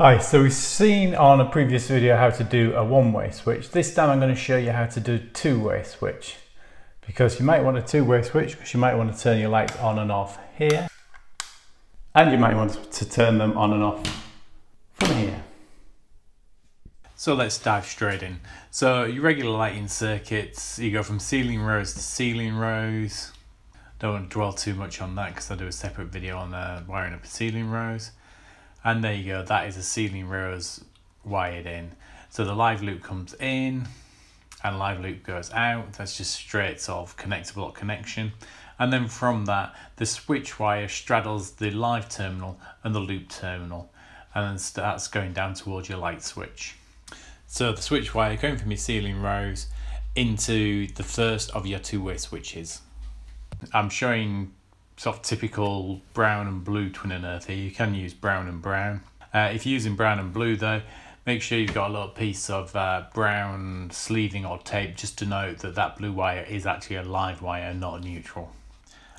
Hi, so we've seen on a previous video how to do a one-way switch. This time I'm going to show you how to do a two-way switch because you might want a two-way switch because you might want to turn your lights on and off here and you might want to turn them on and off from here. So let's dive straight in. So your regular lighting circuits, you go from ceiling rose to ceiling rose. Don't want to dwell too much on that because I'll do a separate video on uh, wiring up ceiling rose. And there you go, that is a ceiling rose wired in. So the live loop comes in and live loop goes out. That's just straight sort of connect block connection. And then from that, the switch wire straddles the live terminal and the loop terminal. And then starts going down towards your light switch. So the switch wire going from your ceiling rose into the first of your two-way switches. I'm showing sort of typical brown and blue twin and earth here. You can use brown and brown. Uh, if you're using brown and blue though, make sure you've got a little piece of uh, brown sleeving or tape just to note that that blue wire is actually a live wire, not a neutral.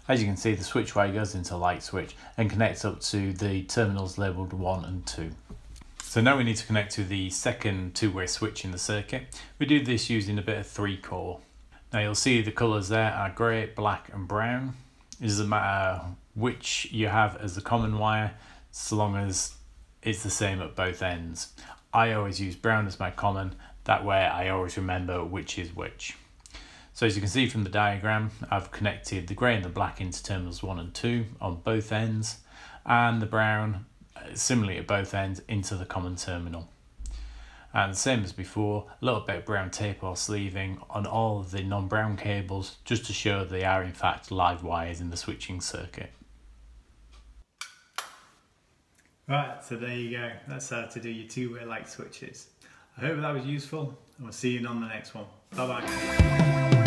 As you can see, the switch wire goes into light switch and connects up to the terminals labelled 1 and 2. So now we need to connect to the second two-way switch in the circuit. We do this using a bit of 3 core. Now you'll see the colours there are grey, black and brown. It doesn't matter which you have as the common wire, so long as it's the same at both ends. I always use brown as my common, that way I always remember which is which. So as you can see from the diagram, I've connected the grey and the black into terminals 1 and 2 on both ends, and the brown, uh, similarly at both ends, into the common terminal. And same as before, a little bit of brown tape or sleeving on all of the non-brown cables just to show they are in fact live wires in the switching circuit. Right, so there you go. That's how to do your two-way light switches. I hope that was useful and we'll see you on the next one. Bye bye.